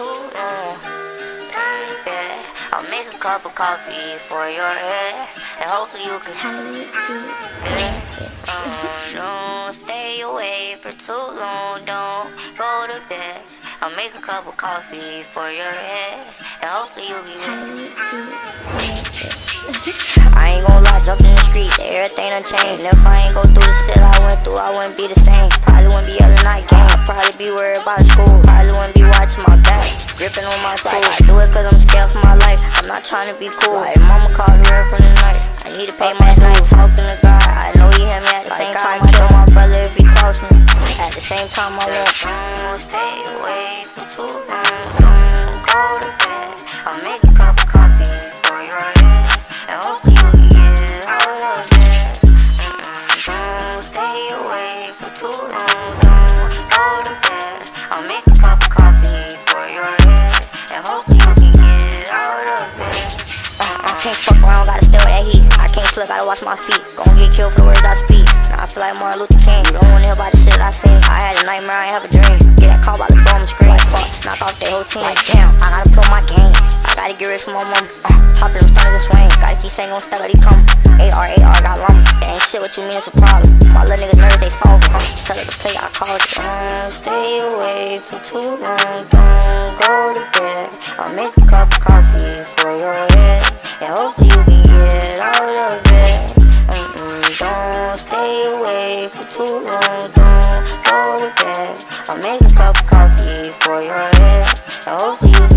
too long. Yeah. I'll make a cup of coffee for your head, and hopefully you can. Tiny beats. Uh, don't stay away for too long. Don't go to bed. I'll make a cup of coffee for your head, and hopefully you can. Tiny beats. I ain't gon' lie, jumped in the street, everything done changed. If I ain't go through the shit I went through, I wouldn't be the same. Probably wouldn't be yelling night game. I'd probably be worried about school. Gripping on my toes. I do it cause I'm scared for my life. I'm not trying to be cool. Like mama called the river from the night. I need to pay my night, talking to God. I know he hear me at the same time. I kill my brother if he cross me. At the same time, I won't. Don't stay away for too long. Don't go to bed. I'll make can't fuck around, gotta stay with that heat. I can't slip, gotta watch my feet. Gon' get killed for the words I speak. Now I feel like Martin Luther King. You don't wanna hear about the shit I seen. I had a nightmare, I have a dream. Get that call by the bum scream. Like fuck, knock off their whole team. Like damn, I gotta put my game. I gotta get rich from my mom. Uh, in them stunners and swing. Gotta keep saying on step, he come. AR, AR, got lumber. Ain't shit what you mean, it's a problem. My little niggas nervous, they solve it. Uh, set up the play, I call it. Don't stay away for too long. Don't go to bed. I'll make a cup of coffee for your head. And hopefully you can get out of bed. Mm-mm, don't stay away for too long. Don't go to bed. I'll make a cup of coffee for your head. And hopefully